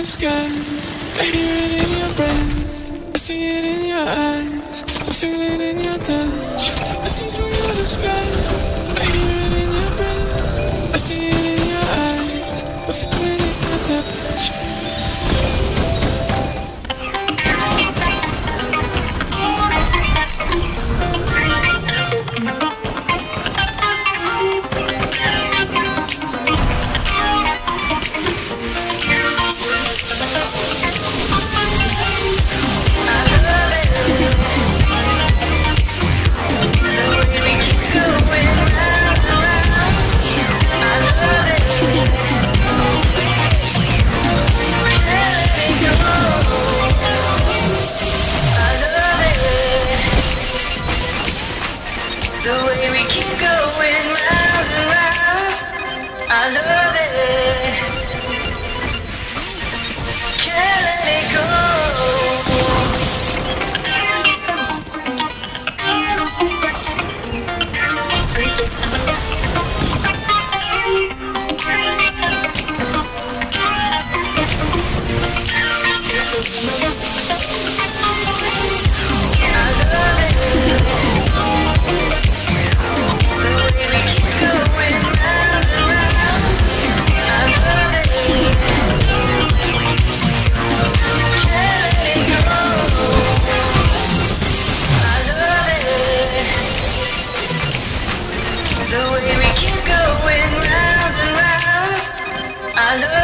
skies. I hear it in your breath. I see it in your eyes. I feel it in your touch. I see through your disguise. The way we keep going round and round, I love it. Can't let it go. 这个